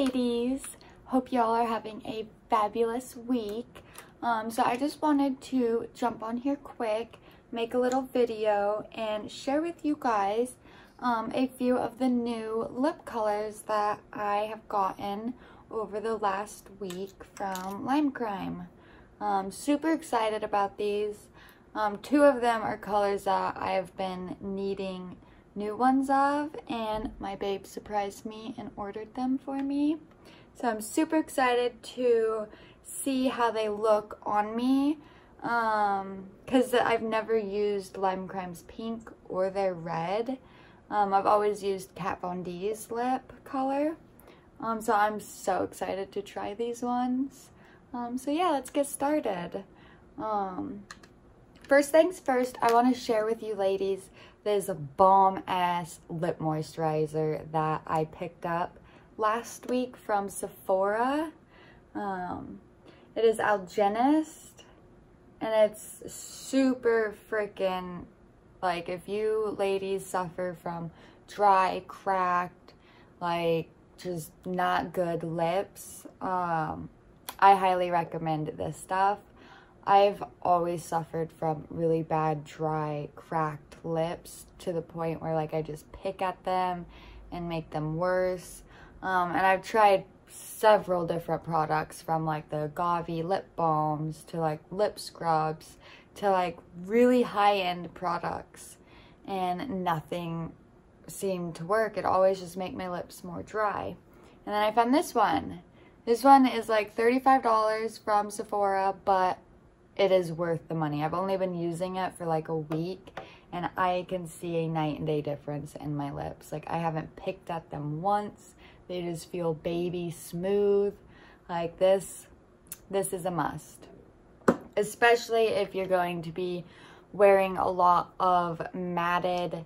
ladies. Hope y'all are having a fabulous week. Um, so I just wanted to jump on here quick, make a little video, and share with you guys um, a few of the new lip colors that I have gotten over the last week from Lime Crime. Um, super excited about these. Um, two of them are colors that I have been needing new ones of and my babe surprised me and ordered them for me. So I'm super excited to see how they look on me Um because um, I've never used Lime Crime's pink or their red. Um, I've always used Kat Von D's lip color. Um, so I'm so excited to try these ones. Um, so yeah, let's get started. Um, first things first, I want to share with you ladies this bomb ass lip moisturizer that I picked up last week from Sephora. Um, it is Algenist and it's super freaking like if you ladies suffer from dry, cracked, like just not good lips, um, I highly recommend this stuff. I've always suffered from really bad, dry, cracked lips to the point where like I just pick at them and make them worse. Um, and I've tried several different products from like the Gavi lip balms to like lip scrubs to like really high-end products and nothing seemed to work. It always just make my lips more dry. And then I found this one. This one is like $35 from Sephora, but it is worth the money. I've only been using it for like a week and I can see a night and day difference in my lips. Like I haven't picked at them once. They just feel baby smooth. Like this, this is a must. Especially if you're going to be wearing a lot of matted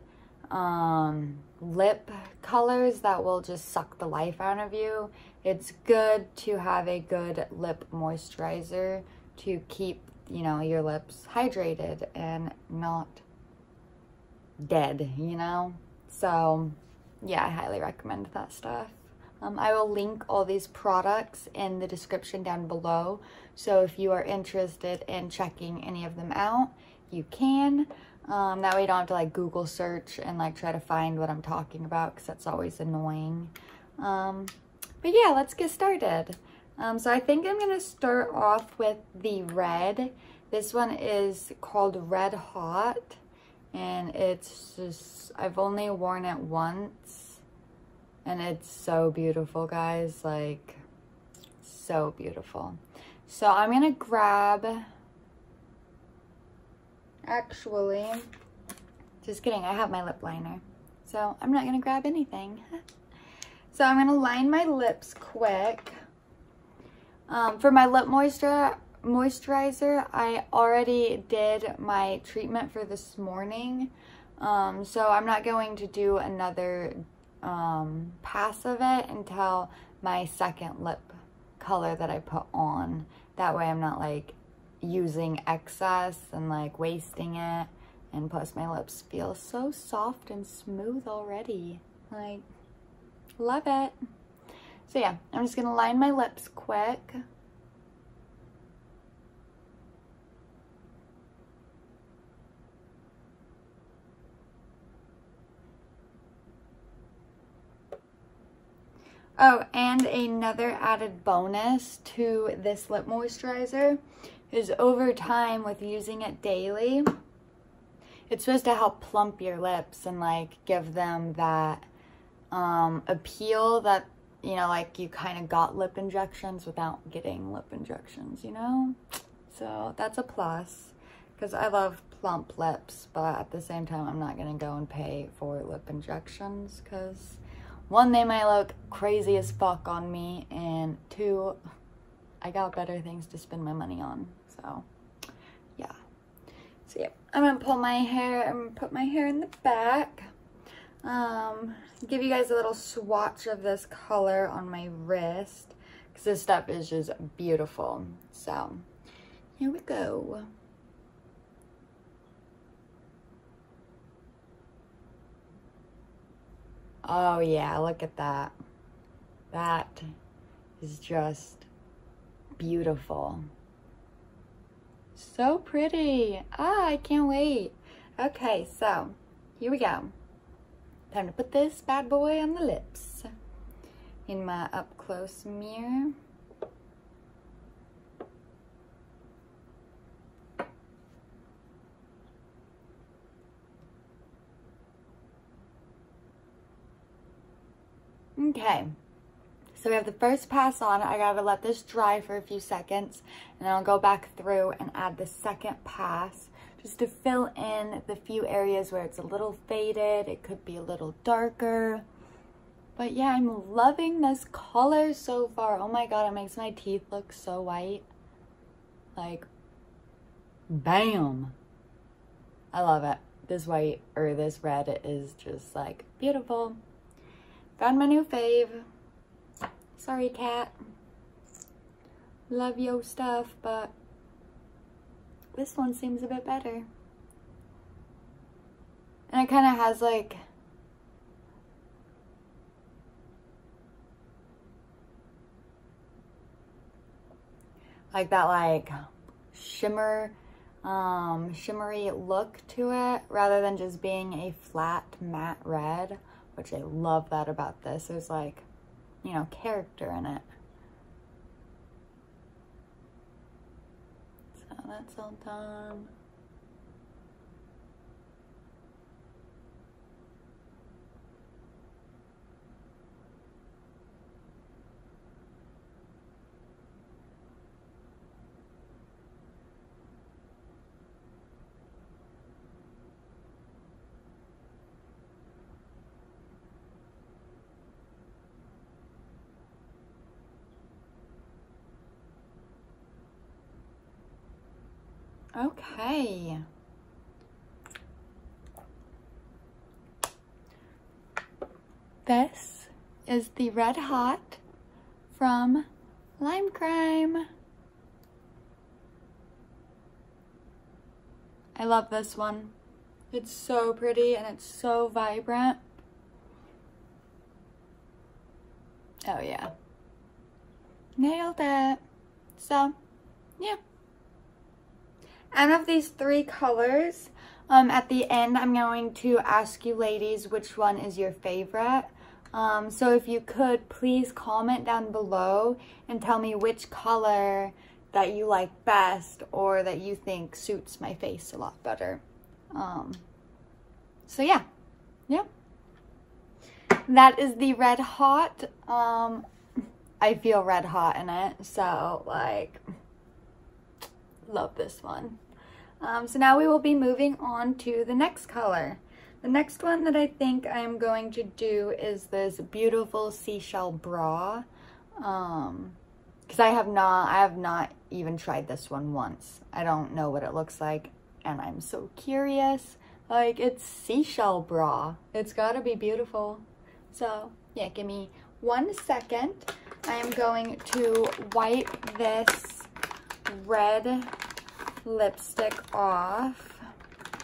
um, lip colors that will just suck the life out of you. It's good to have a good lip moisturizer to keep, you know, your lips hydrated and not dead, you know? So, yeah, I highly recommend that stuff. Um, I will link all these products in the description down below. So if you are interested in checking any of them out, you can. Um, that way you don't have to like Google search and like try to find what I'm talking about because that's always annoying. Um, but yeah, let's get started. Um, so I think I'm going to start off with the red. This one is called Red Hot and it's just, I've only worn it once and it's so beautiful guys, like so beautiful. So I'm going to grab Actually, just kidding, I have my lip liner. So I'm not gonna grab anything. so I'm gonna line my lips quick. Um, for my lip moisture, moisturizer, I already did my treatment for this morning. Um, so I'm not going to do another um, pass of it until my second lip color that I put on. That way I'm not like using excess and like wasting it. And plus my lips feel so soft and smooth already. Like, love it. So yeah, I'm just gonna line my lips quick. Oh, and another added bonus to this lip moisturizer is over time with using it daily, it's supposed to help plump your lips and like give them that um, appeal that, you know, like you kind of got lip injections without getting lip injections, you know? So that's a plus because I love plump lips, but at the same time, I'm not going to go and pay for lip injections because one, they might look crazy as fuck on me, and two, I got better things to spend my money on. So, yeah. So, yeah, I'm going to pull my hair and put my hair in the back. Um, give you guys a little swatch of this color on my wrist. Because this stuff is just beautiful. So, here we go. Oh yeah, look at that. That is just beautiful. So pretty. Ah, I can't wait. Okay, so here we go. Time to put this bad boy on the lips in my up close mirror. Okay, so we have the first pass on. I gotta let this dry for a few seconds and then I'll go back through and add the second pass just to fill in the few areas where it's a little faded. It could be a little darker. But yeah, I'm loving this color so far. Oh my god, it makes my teeth look so white. Like, bam. I love it. This white or this red is just like beautiful. Found my new fave. Sorry, Kat. Love your stuff, but this one seems a bit better. And it kind of has like like that like shimmer um shimmery look to it rather than just being a flat matte red which I love that about this. There's like, you know, character in it. So that's all done. Okay. This is the Red Hot from Lime Crime. I love this one. It's so pretty and it's so vibrant. Oh yeah. Nailed it. So, yeah. Out of these three colors, um, at the end, I'm going to ask you ladies which one is your favorite. Um, so if you could, please comment down below and tell me which color that you like best or that you think suits my face a lot better. Um, so yeah, yeah. That is the Red Hot. Um, I feel red hot in it, so like, love this one. Um, so now we will be moving on to the next color. The next one that I think I'm going to do is this beautiful seashell bra. Um, because I have not, I have not even tried this one once. I don't know what it looks like and I'm so curious. Like it's seashell bra. It's gotta be beautiful. So yeah, give me one second. I am going to wipe this red lipstick off.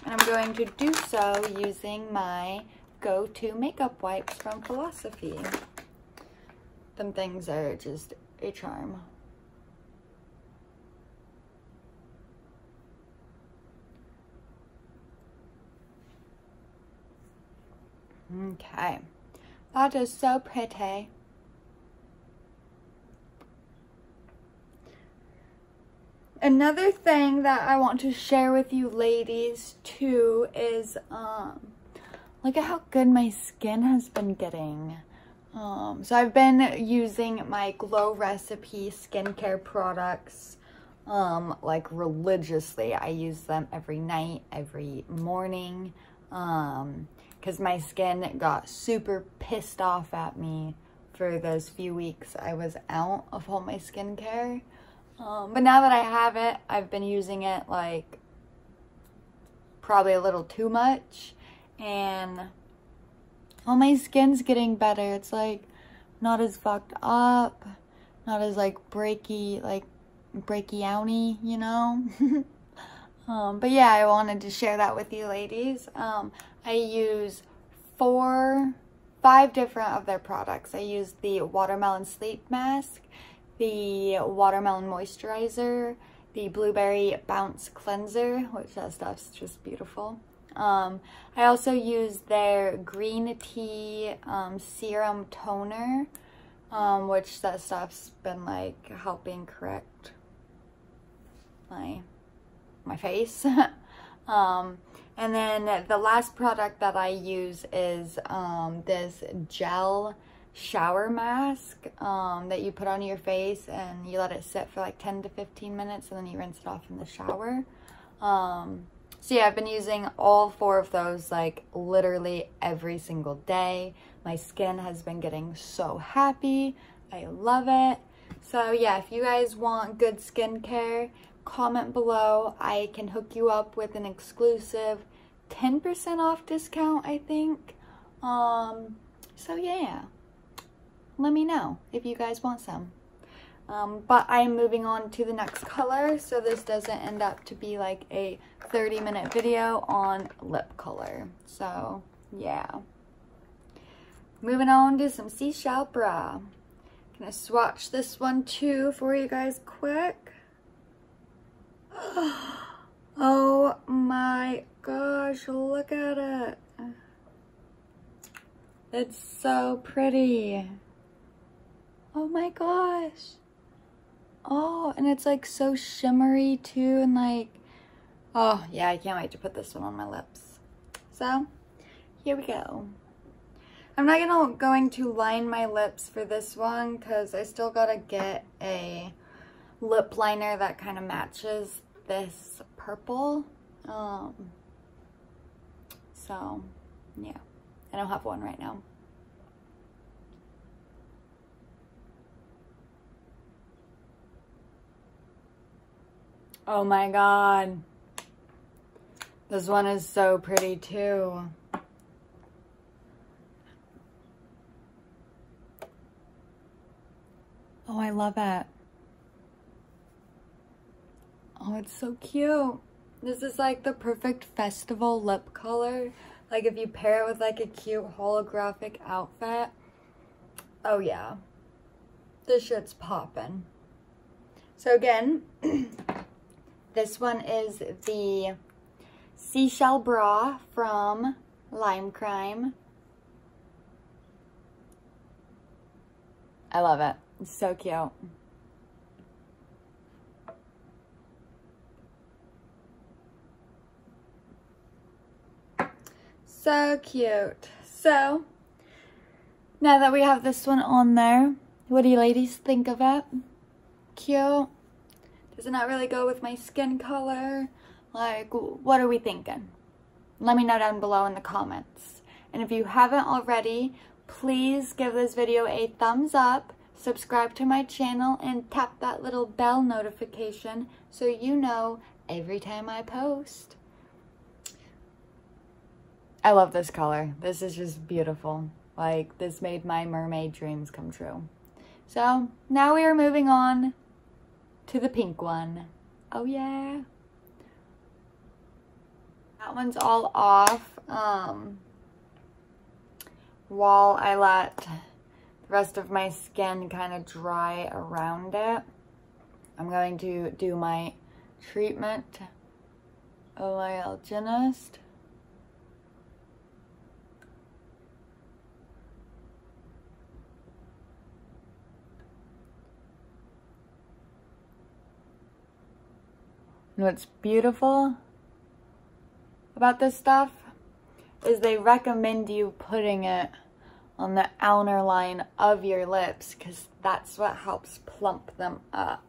And I'm going to do so using my go-to makeup wipes from Philosophy. Them things are just a charm. Okay, that is so pretty. Another thing that I want to share with you ladies too is um look at how good my skin has been getting. Um, so I've been using my Glow Recipe skincare products um, like religiously. I use them every night, every morning um, because my skin got super pissed off at me for those few weeks I was out of all my skincare. Um, but now that I have it, I've been using it like probably a little too much and all my skin's getting better. It's like not as fucked up, not as like breaky, like breaky you know? um, but yeah, I wanted to share that with you ladies. Um, I use four, five different of their products. I use the Watermelon Sleep Mask the Watermelon Moisturizer, the Blueberry Bounce Cleanser, which that stuff's just beautiful. Um, I also use their green tea um, serum toner, um, which that stuff's been like helping correct my my face. um, and then the last product that I use is um, this gel shower mask um, that you put on your face and you let it sit for like 10 to 15 minutes and then you rinse it off in the shower. Um, so yeah, I've been using all four of those like literally every single day. My skin has been getting so happy. I love it. So yeah, if you guys want good skincare, comment below. I can hook you up with an exclusive 10% off discount, I think. Um, so yeah, let me know if you guys want some. Um, but I'm moving on to the next color, so this doesn't end up to be like a 30 minute video on lip color. So, yeah. Moving on to some Seashell Bra. Gonna swatch this one too for you guys quick. Oh my gosh, look at it. It's so pretty. Oh my gosh. Oh, and it's like so shimmery too and like, oh yeah, I can't wait to put this one on my lips. So, here we go. I'm not gonna going to line my lips for this one because I still gotta get a lip liner that kind of matches this purple. Um, so, yeah, I don't have one right now. Oh my god. This one is so pretty too. Oh, I love it. Oh, it's so cute. This is like the perfect festival lip color. Like if you pair it with like a cute holographic outfit. Oh yeah. This shit's popping. So again, This one is the Seashell Bra from Lime Crime. I love it. It's so cute. So cute. So, now that we have this one on there, what do you ladies think of it? Cute? Does it not really go with my skin color? Like, what are we thinking? Let me know down below in the comments. And if you haven't already, please give this video a thumbs up, subscribe to my channel, and tap that little bell notification so you know every time I post. I love this color. This is just beautiful. Like, this made my mermaid dreams come true. So, now we are moving on to the pink one. Oh yeah. That one's all off um, while I let the rest of my skin kind of dry around it. I'm going to do my treatment Algenist. And what's beautiful about this stuff is they recommend you putting it on the outer line of your lips because that's what helps plump them up.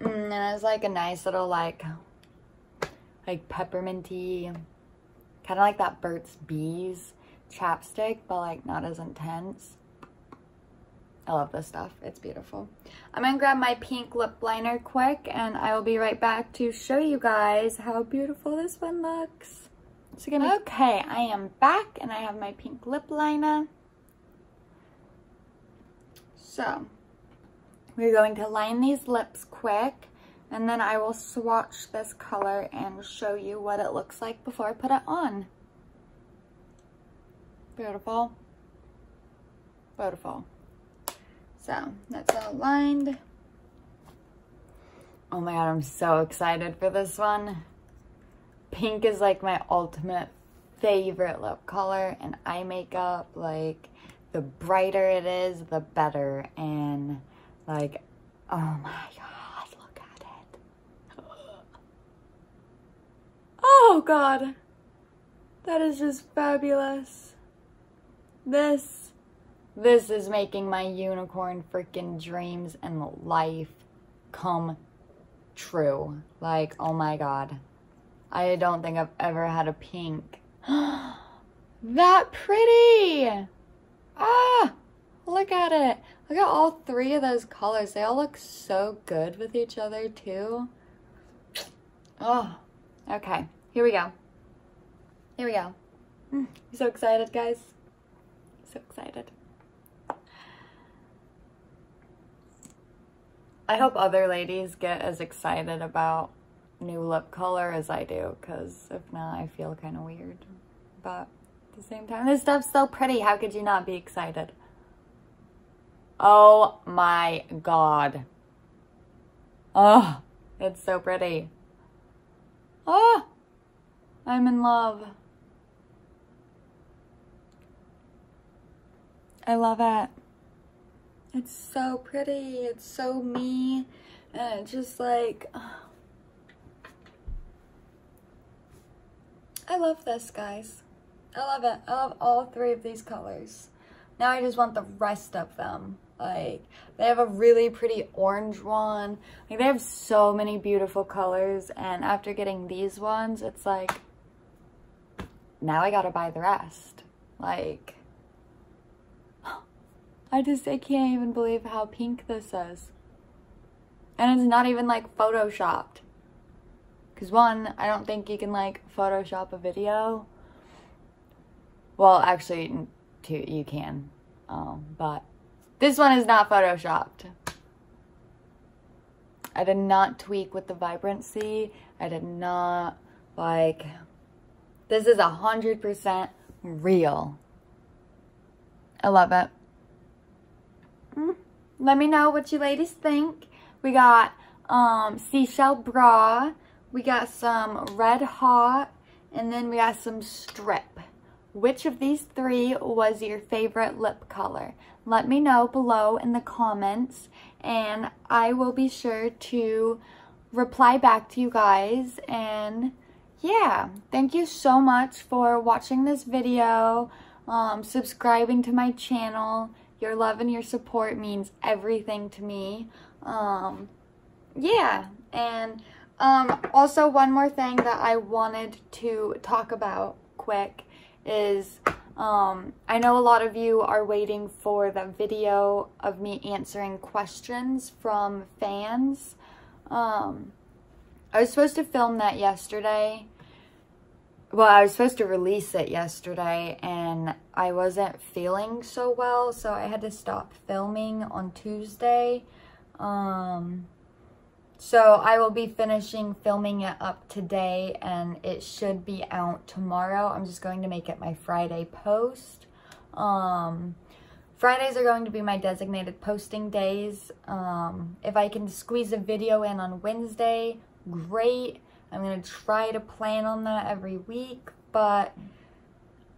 Mm, and it's like a nice little like, like pepperminty, kind of like that Burt's Bees chapstick, but like not as intense. I love this stuff. It's beautiful. I'm going to grab my pink lip liner quick and I will be right back to show you guys how beautiful this one looks. So okay, I am back and I have my pink lip liner. So, we're going to line these lips quick and then I will swatch this color and show you what it looks like before I put it on. Beautiful. Beautiful. So that's all lined. Oh my god, I'm so excited for this one. Pink is like my ultimate favorite lip color and eye makeup. Like, the brighter it is, the better. And, like, oh my god, look at it. Oh god. That is just fabulous. This, this is making my unicorn freaking dreams and life come true. Like, oh my god. I don't think I've ever had a pink. that pretty! Ah! Look at it. Look at all three of those colors. They all look so good with each other too. Oh, okay. Here we go. Here we go. I'm so excited, guys. So excited. I hope other ladies get as excited about new lip color as I do, because if not, I feel kind of weird. But at the same time, this stuff's so pretty. How could you not be excited? Oh my god. Oh, it's so pretty. Oh, I'm in love. I love it. It's so pretty. It's so me. And it's just like... I love this, guys. I love it. I love all three of these colors. Now I just want the rest of them. Like, they have a really pretty orange one. Like, they have so many beautiful colors. And after getting these ones, it's like, now I gotta buy the rest. Like, I just, I can't even believe how pink this is. And it's not even like photoshopped. Because one, I don't think you can like photoshop a video. Well, actually, two, you can. Um, but this one is not photoshopped. I did not tweak with the vibrancy. I did not like, this is a hundred percent real. I love it. Let me know what you ladies think. We got um, Seashell Bra. We got some Red Hot. And then we got some Strip. Which of these three was your favorite lip color? Let me know below in the comments. And I will be sure to reply back to you guys. And yeah, thank you so much for watching this video. Um, subscribing to my channel your love and your support means everything to me. Um, yeah, and um, also one more thing that I wanted to talk about quick is um, I know a lot of you are waiting for the video of me answering questions from fans. Um, I was supposed to film that yesterday, well, I was supposed to release it yesterday and I wasn't feeling so well, so I had to stop filming on Tuesday. Um, so I will be finishing filming it up today and it should be out tomorrow. I'm just going to make it my Friday post. Um, Fridays are going to be my designated posting days. Um, if I can squeeze a video in on Wednesday, great. I'm going to try to plan on that every week, but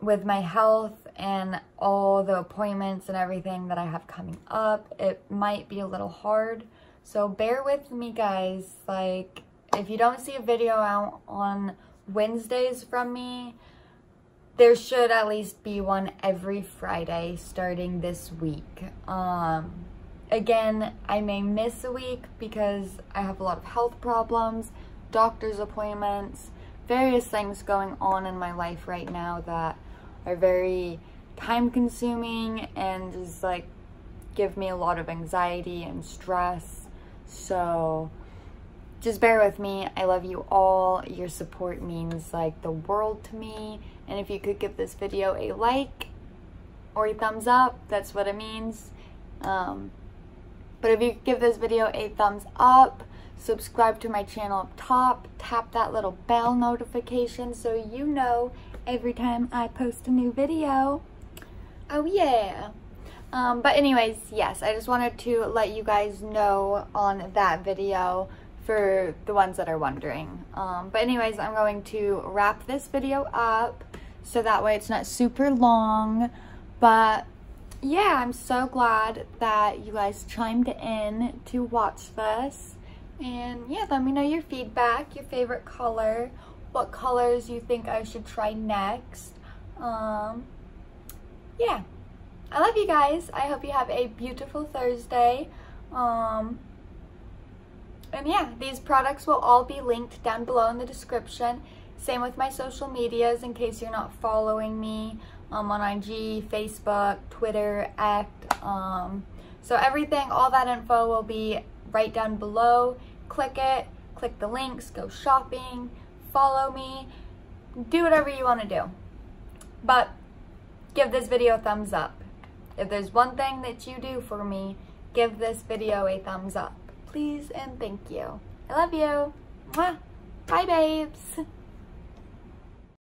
with my health and all the appointments and everything that I have coming up, it might be a little hard. So bear with me, guys. Like, if you don't see a video out on Wednesdays from me, there should at least be one every Friday starting this week. Um, again, I may miss a week because I have a lot of health problems doctor's appointments, various things going on in my life right now that are very time consuming and just like give me a lot of anxiety and stress. So just bear with me. I love you all. Your support means like the world to me. And if you could give this video a like or a thumbs up, that's what it means. Um, but if you give this video a thumbs up, subscribe to my channel up top, tap that little bell notification so you know every time I post a new video. Oh yeah. Um, but anyways, yes, I just wanted to let you guys know on that video for the ones that are wondering. Um, but anyways, I'm going to wrap this video up so that way it's not super long. But yeah, I'm so glad that you guys chimed in to watch this. And yeah, let me know your feedback, your favorite color, what colors you think I should try next. Um, yeah, I love you guys. I hope you have a beautiful Thursday. Um, and yeah, these products will all be linked down below in the description. Same with my social medias in case you're not following me um, on IG, Facebook, Twitter, X. Um, so everything, all that info will be right down below. Click it, click the links, go shopping, follow me, do whatever you want to do. But give this video a thumbs up. If there's one thing that you do for me, give this video a thumbs up. Please and thank you. I love you. Mwah. Bye, babes.